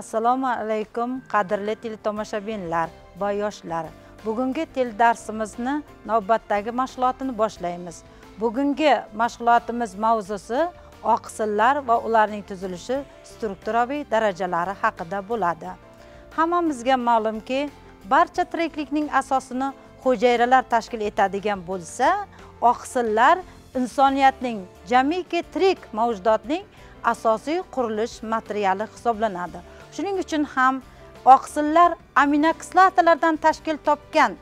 assalomu alaykum qadrli teletomoshabinlar va yoshlar bugungi teledarsimizni navbatdagi mashg'ulotini boshlaymiz. Bugungi mashg'ulotimiz mavzusi oqsillar va ularning tuzilishi strukturaviy darajalari haqida bo'ladi. Hammamizga ma'lumki barcha tiriklikning asosini hujayralar tashkil etadigan bo'lsa oqsillar insoniyatning jamiki tirik mavjudotning asosiy qurilish materiali hisoblanadi. Shuning uchun ham oqsillar aminokislotalardan tashkil topgan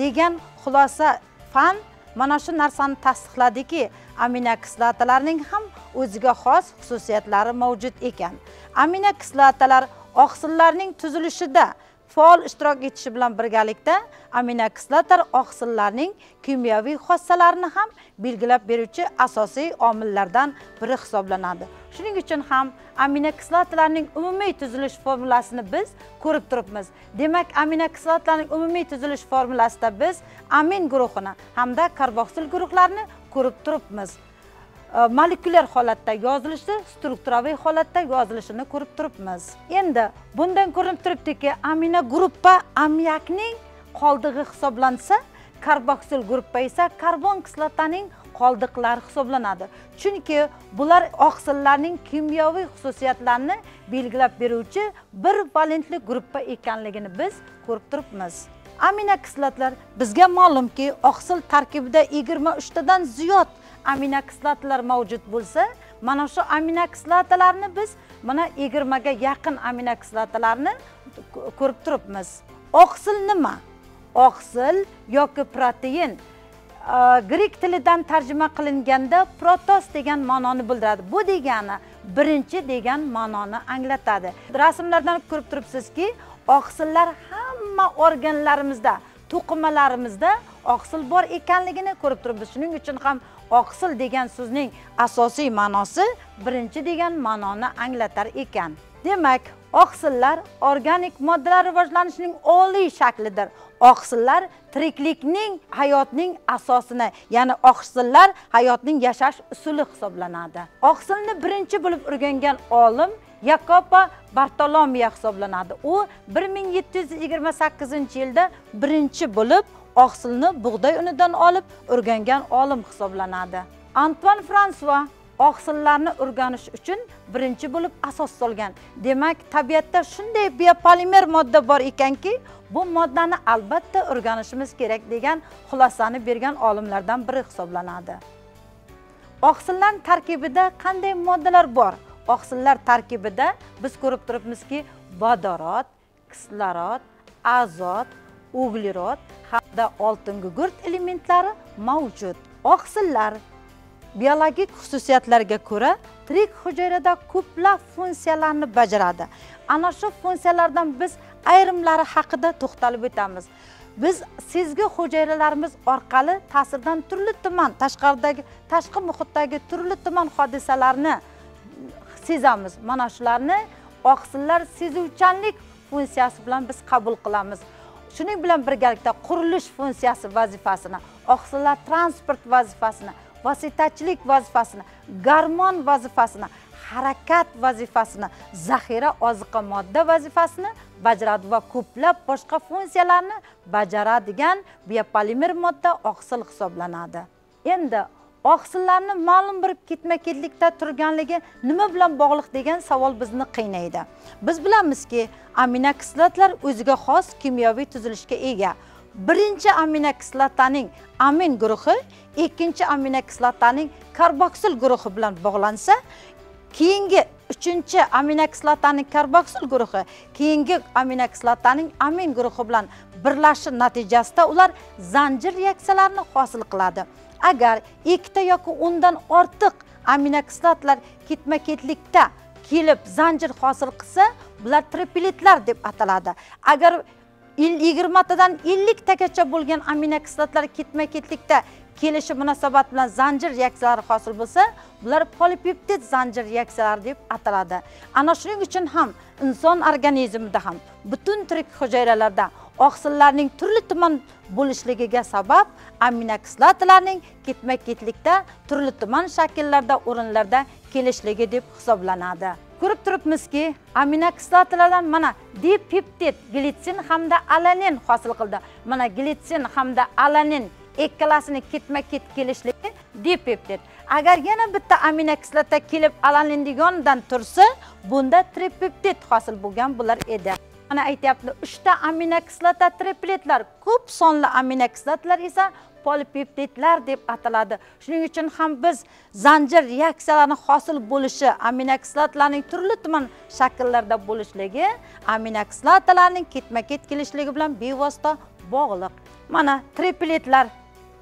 degan xulosa fan mana shu narsani tasdiqladiki aminokislotalarning ham o'ziga xos xususiyatlari mavjud ekan. Aminokislotalar oqsillarning tuzilishida faol ishtirok etishi bilan birgalikda aminokislotalar oqsillarning kimyoviy xossalarini ham belgilab beruvchi asosiy omillardan biri hisoblanadi. Shuning uchun ham aminokislotalarning umumiy tuzilish formulasini biz ko'rib turibmiz. Demak aminokislotalarning umumiy tuzilish formulasida biz amin guruhini hamda karboksil guruhlarini ko'rib turibmiz. Э, molekulyar holatda yozilishi strukturaviy holatda yozilishini ko'rib turibmiz. Endi bundan ko'rinib turibdiki amino gruppa ammiakning qoldig'i hisoblansa karboksil gruppa esa karbon kislotaning qoldiqlari hisoblanadi. Chunki bular oqsillarning kimyoviy xususiyatlarini belgilab beruvchi bir valentli gruppa ekanligini biz ko'rib turibmiz. Aminokislotlar bizga ma'lumki oqsil tarkibida yigirma uchtadan ziyod aminokislotalar mavjud bo'lsa mana shu aminokislotalarni biz mana yigirmaga yaqin aminokislotalarni ko'rib turibmiz. Oqsil nima? Oqsil yoki protein. Grek tilidan tarjima qilinganda protos degan ma'noni bildiradi. Bu degani birinchi degan ma'noni anglatadi. Rasmlardan ko'rib turibsizki oqsillar hamma organlarimizda to'qimalarimizda oqsil bor ekanligini ko'rib turibmiz. Shuning uchun ham oqsil degan so'zning asosiy ma'nosi birinchi degan ma'noni anglatar ekan. Demak oqsillar organik moddalar rivojlanishining oliy shaklidir. Oqsillar tiriklikning hayotning asosini ya'ni oqsillar hayotning yashash usuli hisoblanadi. Oqsilni birinchi bo'lib o'rgangan olim yakopa bartolomiya hisoblanadi. U 1728 yilda birinchi bo'lib oqsilni bug'doy unidan olib o'rgangan olim hisoblanadi. Antuan fransua oqsillarni o'rganish uchun birinchi bo'lib asos solgan. Demak tabiatda shunday biopolimer modda bor ekanki bu moddani albatta o'rganishimiz kerak degan xulosani bergan olimlardan biri hisoblanadi. Oqsillar tarkibida qanday moddalar bor? Oqsillar tarkibida biz ko'rib turibmizki vodorod kislorod azot uglerod hamda oltin gugurt elementlari mavjud. Oqsillar biologik xususiyatlarga ko'ra tirik hujayrada ko'plab funksiyalarni bajaradi. Ana shu funksiyalardan biz ayrimlari haqida to'xtalib o'tamiz. Biz sezgi hujayralarimiz orqali ta'sirdan turli tuman tashqaridagi tashqi muhitdagi turli tuman hodisalarni sezamiz. Mana shularni oqsillar sezuvchanlik funksiyasi bilan biz qabul qilamiz. Shuning bilan birgalikda qurilish funksiyasi vazifasini oqsillar transport vazifasini vositachilik vazifasini garmon vazifasini harakat vazifasini zaxira oziqa modda vazifasini bajaradi va ko'plab boshqa funksiyalarni bajaradigan biopolimer modda oqsil hisoblanadi. Endi oqsillarni ma'lum bir ketma ketlikda turganligi nima bilan bog'liq degan savol bizni qiynaydi. Biz bilamizki aminokislotalar o'ziga xos kimyoviy tuzilishga ega. Birinchi aminokislotaning amin guruhi ikkinchi aminokislotaning karboksil guruhi bilan bog'lansa keyingi uchinchi aminokislotaning karboksil guruhi keyingi aminokislotaning amin guruhi bilan birlashish natijasida ular zanjir reaksiyalarini hosil qiladi. Agar ikkita yoki undan ortiq aminokislotalar ketma ketlikda kelib zanjir hosil qilsa bular tripletlar deb ataladi. Agar yigirmatadan elliktagacha bo'lgan aminokislotlar ketma ketlikda kelishi munosabati bilan zanjir reaksiyalari hosil bo'lsa bular polipeptid zanjir reaksiyalari deb ataladi. Ana shuning uchun ham inson organizmida ham butun tirik hujayralarda oqsillarning turli tuman bo'lishligiga sabab aminokislotalarning ketma ketlikda turli tuman shakllarda o'rinlarda kelishligi deb hisoblanadi. Ko'rib turibmizki aminokislotalardan mana dipeptid glitsin hamda alanin hosil qildi. Mana glitsin hamda alanin ikkalasini ketma ket kelishligi dipeptid agar yana bitta aminokislota kelib alanin yonidan tursa bunda tripeptid hosil bo'lgan bo'lar edi. Mana aytyapti uchta aminokislota tripletlar ko'p sonli aminokislotalar esa polipeptidlar deb ataladi. Shuning uchun ham biz zanjir reaksiyalarini hosil bo'lishi aminokislotalarning turli tuman shakllarda bo'lishligi aminokislotalarning ketma ket kelishligi bilan bevosita bog'liq. Mana tripletlar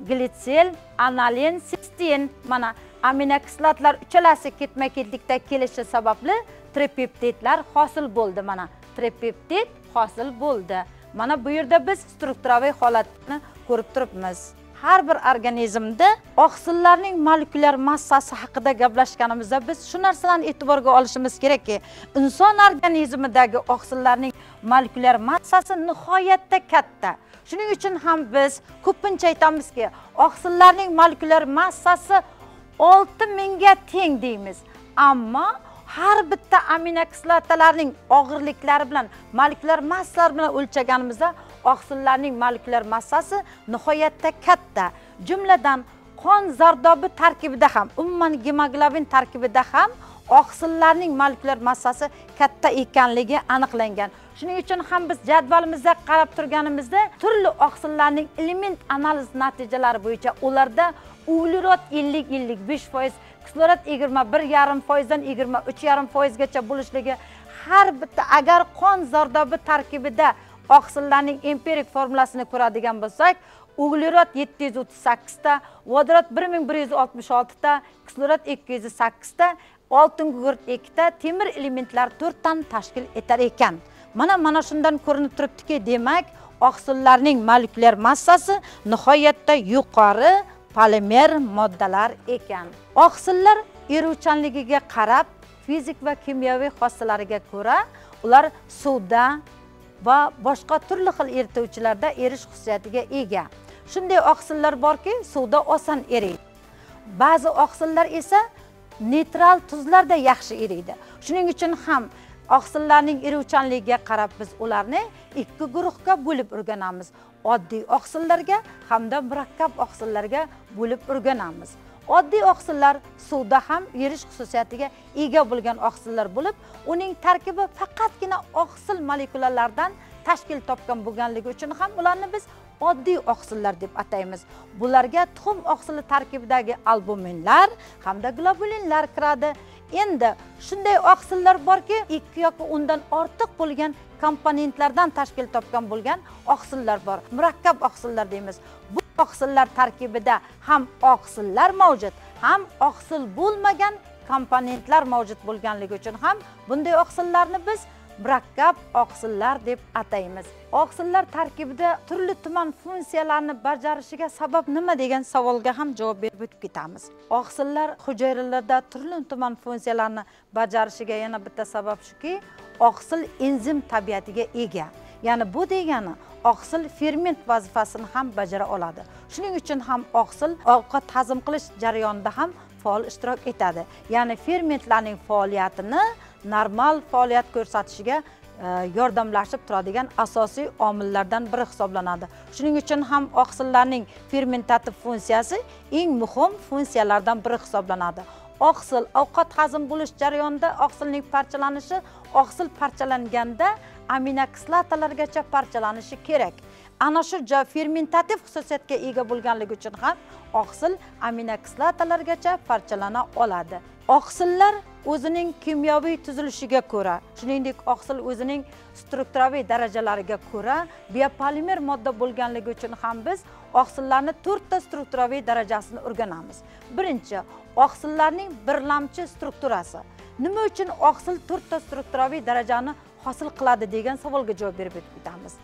glitsil analin sistin mana aminokislotalar uchalasi ketma ketlikda kelishi sababli tripeptidlar hosil bo'ldi mana. Tripeptid hosil bo'ldi. Mana bu yerda biz strukturaviy holatni ko'rib turibmiz. Har bir organizmda oqsillarning molekulyar massasi haqida gaplashganimizda biz shu narsalarni e'tiborga olishimiz kerakki inson organizmidagi oqsillarning molekulyar massasi nihoyatda katta. Shuning uchun ham biz ko'pincha aytamizki oqsillarning molekulyar massasi olti mingga teng deymiz. Ammo har bitta aminokislotalarning og'irliklari bilan molekulyar massalar bilan o'lchaganimizda oqsillarning molekulyar massasi nihoyatda katta. Jumladan qon zardobi tarkibida ham umuman gemoglobin tarkibida ham oqsillarning molekulyar massasi katta ekanligi aniqlangan. Shuning uchun ham biz jadvalimizda qarab turganimizda turli oqsillarning element analiz natijalari bo'yicha ularda uglerod ellik ellik besh foiz kislorod yigirma bir yarim foizdan yigirma uch yarim foizgacha bo'lishligi har bitta agar qon zardobi tarkibida oqsillarning empirik formulasini ko'radigan bo'lsak uglerod yetti yuz o'ttiz sakkizta vodorod bir ming bir yuz oltmish oltita kislorod ikki yuz sakkizta oltin gugurt ikkita temir elementlari to'rttani tashkil etar ekan. Mana mana shundan ko'rinib turibdiki demak oqsillarning molekulyar massasi nihoyatda yuqori polimer moddalar ekan. Oqsillar eruvchanligiga qarab fizik va kimyoviy xossalariga ko'ra ular suvda va boshqa turli xil erituvchilarda erish xususiyatiga ega. Shunday oqsillar borki suvda oson eriydi. Ba'zi oqsillar esa neytral tuzlarda yaxshi eriydi. Shuning uchun ham oqsillarning eruvchanligiga qarab biz ularni ikki guruhga bo'lib o'rganamiz. Oddiy oqsillarga hamda murakkab oqsillarga bo'lib o'rganamiz. Oddiy oqsillar suvda ham erish xususiyatiga ega bo'lgan oqsillar bo'lib uning tarkibi faqatgina oqsil molekulalaridan tashkil topgan bo'lganligi uchun ham ularni biz oddiy oqsillar deb ataymiz. Bularga tuxum oqsili tarkibidagi albuminlar hamda globulinlar kiradi. Endi shunday oqsillar borki ikki yoki undan ortiq bo'lgan komponentlardan tashkil topgan bo'lgan oqsillar bor. Murakkab oqsillar deymiz. Bu oqsillar tarkibida ham oqsillar mavjud ham oqsil bo'lmagan komponentlar mavjud bo'lganligi uchun ham bunday oqsillarni biz murakkab oqsillar deb ataymiz. Oqsillar tarkibida turli tuman funksiyalarni bajarishiga sabab nima degan savolga ham javob berib o'tib ketamiz. Oqsillar hujayralarda turli tuman funksiyalarni bajarishiga yana bitta sabab shuki oqsil enzim tabiatiga ega. Ya'ni bu degani oqsil ferment vazifasini ham bajara oladi. Shuning uchun ham oqsil ovqat hazm qilish jarayonida ham faol ishtirok etadi. Ya'ni fermentlarning faoliyatini normal faoliyat ko'rsatishiga e, yordamlashib turadigan asosiy omillardan biri hisoblanadi. Shuning uchun ham oqsillarning fermentativ funksiyasi eng muhim funksiyalardan biri hisoblanadi. Oqsil ovqat hazm bo'lish jarayonida oqsilning parchalanishi oqsil parchalanganda aminokislotalargacha parchalanishi kerak. Ana shu fermentativ xususiyatga ega bo'lganligi uchun ham oqsil aminokislotalargacha parchalana oladi. Oqsillar o'zining kimyoviy tuzilishiga ko'ra shuningdek oqsil o'zining strukturaviy darajalariga ko'ra biopolimer modda bo'lganligi uchun ham biz oqsillarni to'rtta strukturaviy darajasini o'rganamiz. Birinchi oqsillarning birlamchi strukturasi. Nima uchun oqsil to'rtta strukturaviy darajani hosil qiladi degan savolga javob berib o'tamiz.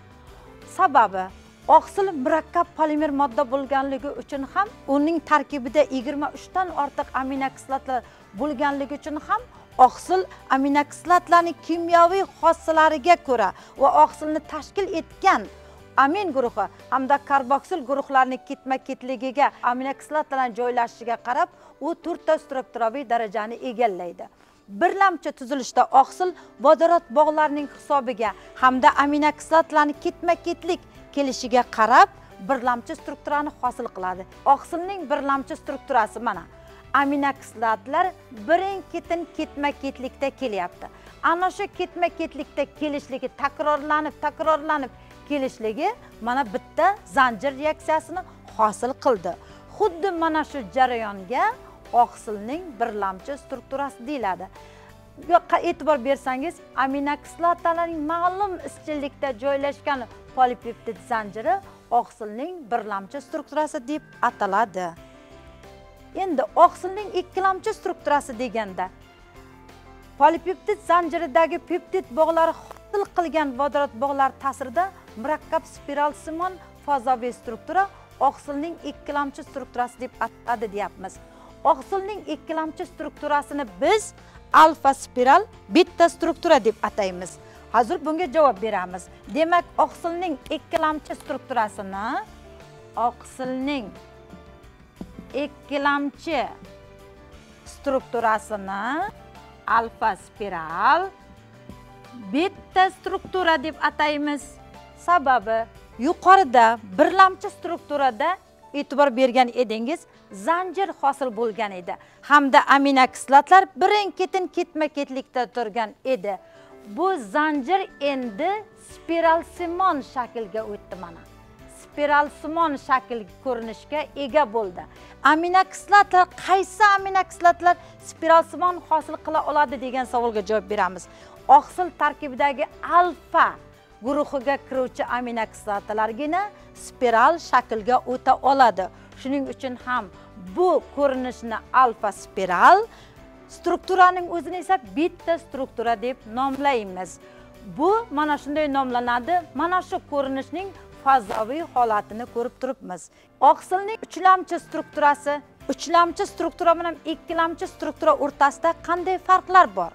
Sababi oqsil murakkab polimer modda bo'lganligi uchun ham uning tarkibida 23 dan ortiq aminokislotalar bo'lganligi uchun ham oqsil aminokislotalarning kimyoviy xossalariga ko'ra va oqsilni tashkil etgan amin guruhi hamda karboksil guruhlarining ketma ketligiga aminokislotalarning joylashishiga qarab u to'rtta strukturaviy darajani egallaydi. Birlamchi tuzilishda oqsil vodorod bog'larining hisobiga hamda aminokislotalarning ketma ketlik kelishiga qarab birlamchi strukturani hosil qiladi. Oqsilning birlamchi strukturasi mana aminokislotalar birin ketin ketma ketlikda kelyapti. Ana shu ketma ketlikda kelishligi takrorlanib takrorlanib kelishligi mana bitta zanjir reaksiyasini hosil qildi. Xuddi mana shu jarayonga oqsilning birlamchi strukturasi deyiladi. E'tibor bersangiz aminokislotalarning ma'lum izchillikda joylashgan polipeptid zanjiri oqsilning birlamchi strukturasi deb ataladi. Endi oqsilning ikkilamchi strukturasi deganda polipeptid zanjiridagi peptid bog'lari hosil qilgan vodorod bog'lari ta'sirida murakkab spiralsimon fazoviy struktura oqsilning ikkilamchi strukturasi deb ataladi deyapmiz. Oqsilning ikkilamchi strukturasini biz alfa spiral bitta struktura deb ataymiz. Hozir bunga javob beramiz. Demak oqsilning ikkilamchi strukturasini oqsilning ikkilamchi strukturasini alfa spiral bitta struktura deb ataymiz. Sababi yuqorida birlamchi strukturada e'tibor bergan edingiz zanjir hosil bo'lgan edi. Hamda aminokislotalar birin ketin ketma ketlikda turgan edi. Bu zanjir endi spiralsimon shaklga o'tdi mana. Spiralsimon shakl ko'rinishga ega bo'ldi. Aminokislotalar qaysi aminokislotalar spiralsimon hosil qila oladi degan savolga javob beramiz. Oqsil tarkibidagi alfa guruhiga kiruvchi aminokislotalargina spiral shaklga o'ta oladi. Shuning uchun ham bu ko'rinishni alfa spiral strukturaning o'zini esa bitta struktura deb nomlaymiz. Bu mana shunday nomlanadi. Mana shu ko'rinishning fazoviy holatini ko'rib turibmiz. Oqsilning uchlamchi strukturasi uchlamchi struktura bilan ikkilamchi struktura o'rtasida qanday farqlar bor?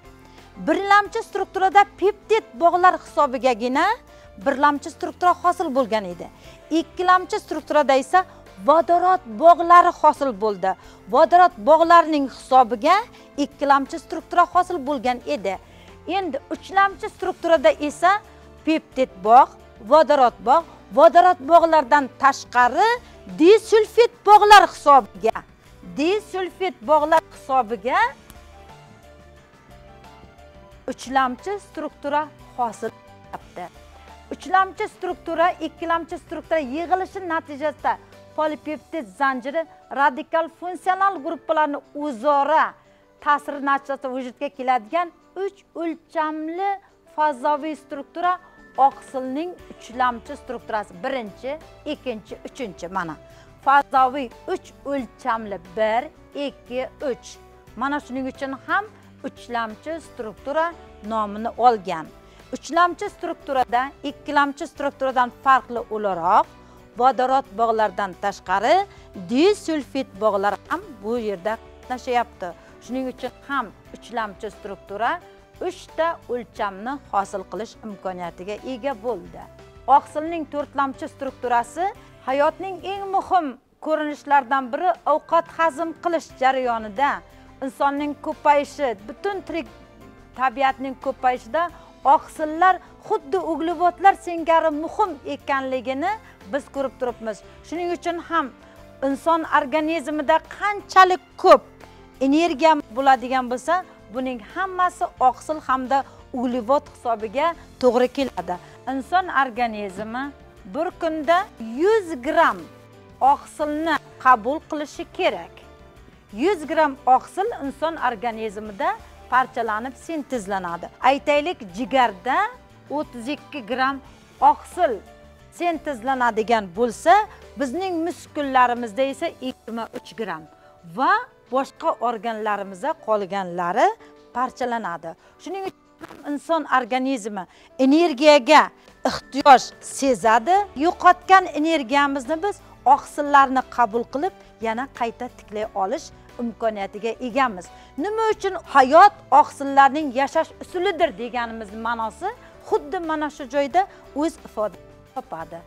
Birlamchi strukturada peptid bog'lar hisobigagina birlamchi struktura hosil bo'lgan edi. Ikkilamchi strukturada esa vodorod bog'lari hosil bo'ldi. Vodorod bog'larining hisobiga ikkilamchi struktura hosil bo'lgan edi. Endi uchlamchi strukturada esa peptid bog' vodorod bog' vodorod bog'laridan tashqari disulfit bog'lar hisobiga disulfit bog'lar hisobiga uchlamchi struktura hosil qilyapti. Uchlamchi struktura ikkilamchi struktura yig'ilishi natijasida polipeptid zanjiri radikal funksional gruppalarni o'zaro ta'siri natijasida vujudga keladigan uch o'lchamli fazoviy struktura oqsilning uchlamchi strukturasi. Birinchi ikkinchi uchinchi mana. Fazoviy uch o'lchamli bir ikki uch. Mana shuning uchun ham uchlamchi struktura nomini olgan. Uchlamchi strukturada ikkilamchi strukturadan farqli o'laroq vodorod bog'lardan tashqari disulfit bog'lar ham bu yerda qatnashyapti. Shuning uchun ham uchlamchi struktura uchta o'lchamni hosil qilish imkoniyatiga ega bo'ldi. Oqsilning to'rtlamchi strukturasi hayotning eng muhim ko'rinishlaridan biri ovqat hazm qilish jarayonida. Insonning ko'payishi butun tirik tabiatning ko'payishida oqsillar xuddi uglevodlar singari muhim ekanligini biz ko'rib turibmiz. Shuning uchun ham inson organizmida qanchalik ko'p energiya bo'ladigan bo'lsa buning hammasi oqsil hamda uglevod hisobiga to'g'ri keladi. Inson organizmi bir kunda 100 gramm oqsilni qabul qilishi kerak. 100 gramm oqsil inson organizmida parchalanib sintezlanadi. Aytaylik jigarda 32 gramm oqsil sintezlanadigan bo'lsa bizning muskullarimizda esa 23 gramm va boshqa organlarimizda qolganlari parchalanadi. Shuning uchun inson organizmi energiyaga ehtiyoj sezadi yo'qotgan energiyamizni biz oqsillarni qabul qilib yana qayta tiklay olish imkoniyatiga egamiz. Nima uchun hayot oqsillarning yashash usulidir deganimiz ma'nosi xuddi mana shu joyda o'z ifoda topadi.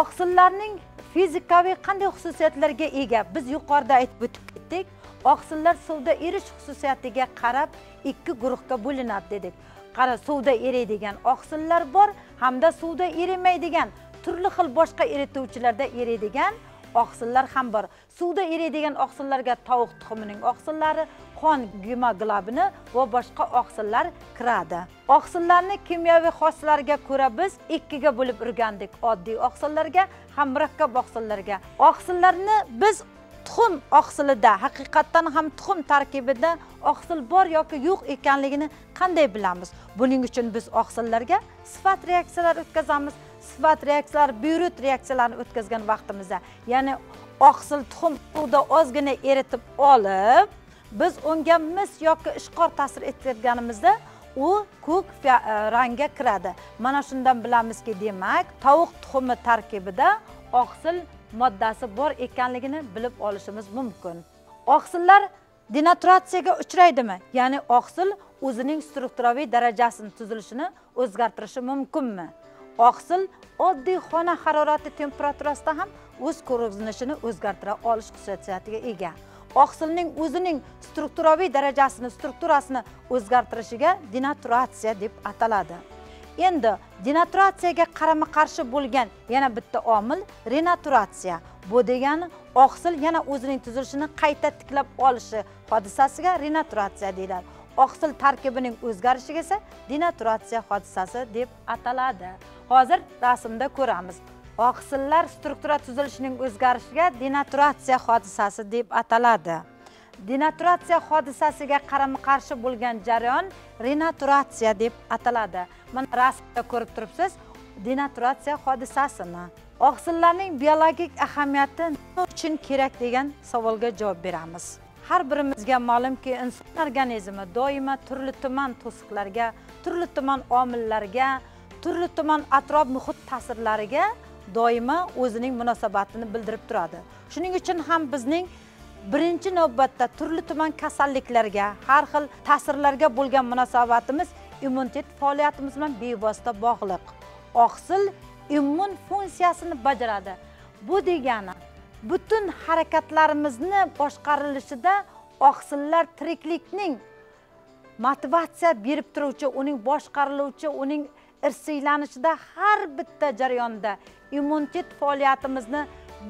Oqsillarning fizikaviy qanday xususiyatlarga ega biz yuqorida aytib o'tib ketdik. Oqsillar suvda erish xususiyatiga qarab ikki guruhga bo'linadi dedik. Qara suvda eriydigan oqsillar bor hamda suvda erimaydigan turli xil boshqa erituvchilarda eriydigan oqsillar ham bor. Suvda eriydigan oqsillarga tovuq tuxumining oqsillari qon gemoglobini va boshqa oqsillar kiradi. Oqsillarni kimyoviy xoslatlariga ko'ra biz ikkiga bo'lib o'rgandik oddiy oqsillarga ham murakkab oqsillarga. Oqsillarni biz tuxum oqsilida haqiqatdan ham tuxum tarkibida oqsil bor yoki yo'q ekanligini qanday bilamiz? Buning uchun biz oqsillarga sifat reaksiyalar o'tkazamiz. Sifat reaksiyalar birut reaksiyalarini o'tkazgan vaqtimizda. Ya'ni oqsil tuxum suvda ozgina eritib olib biz unga mis yoki ishqor ta'sir etganimizda u ko'k e, rangga kiradi. Mana shundan bilamizki demak tovuq tuxumi tarkibida oqsil moddasi bor ekanligini bilib olishimiz mumkin. Oqsillar denaturatsiyaga uchraydimi? Ya'ni oqsil o'zining strukturaviy darajasini tuzilishini o'zgartirishi mumkinmi? Oqsil oddiy xona harorati temperaturasida ham o'z ko'rinishini o'zgartira olish xususiyatiga ega. Oqsilning o'zining strukturaviy darajasini strukturasini o'zgartirishiga denaturatsiya deb ataladi. Endi denaturatsiyaga qarama qarshi bo'lgan yana bitta omil renaturatsiya. Bu degani oqsil yana o'zining tuzilishini qayta tiklab olishi hodisasiga renaturatsiya deyiladi. Oqsil tarkibining o'zgarishiga esa denaturatsiya hodisasi deb ataladi. Hozir rasmda ko'ramiz. Oqsillar struktura tuzilishining o'zgarishiga denaturatsiya hodisasi deb ataladi. Denaturatsiya hodisasiga qarama qarshi bo'lgan jarayon renaturatsiya deb ataladi. Mana rasmda ko'rib turibsiz denaturatsiya hodisasini. Oqsillarning biologik ahamiyati nima uchun kerak degan savolga javob beramiz. Har birimizga ma'lumki inson organizmi doimo turli tuman to'siqlarga turli tuman omillarga turli tuman atrof muhit ta'sirlariga doimo o'zining munosabatini bildirib turadi. Shuning uchun ham bizning birinchi navbatda turli tuman kasalliklarga har xil ta'sirlarga bo'lgan munosabatimiz immunitet faoliyatimiz bilan bevosita bog'liq. Oqsil immun funksiyasini bajaradi. Bu degani butun harakatlarimizni boshqarilishida oqsillar tiriklikning motivatsiya berib turuvchi uning boshqariluvchi uning irsiylanishida har bitta jarayonda immunitet faoliyatimizni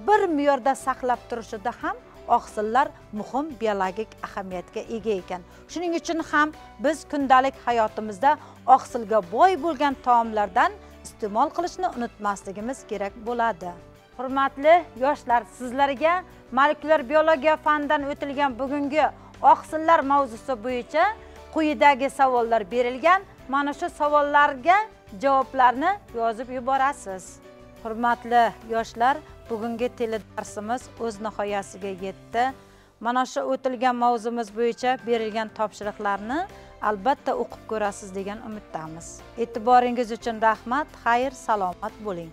bir me'yorda saqlab turishida ham oqsillar muhim biologik ahamiyatga ega ekan. Shuning uchun ham biz kundalik hayotimizda oqsilga boy bo'lgan taomlardan iste'mol qilishni unutmasligimiz kerak bo'ladi. Hurmatli yoshlar sizlarga molekulyar biologiya fanidan o'tilgan bugungi oqsillar mavzusi bo'yicha quyidagi savollar berilgan. Mana shu savollarga javoblarni yozib yuborasiz. Hurmatli yoshlar bugungi teledarsimiz o'z nihoyasiga yetdi. Mana shu o'tilgan mavzumiz bo'yicha berilgan topshiriqlarni albatta o'qib ko'rasiz degan umiddamiz. E'tiboringiz uchun rahmat xayr salomat bo'ling.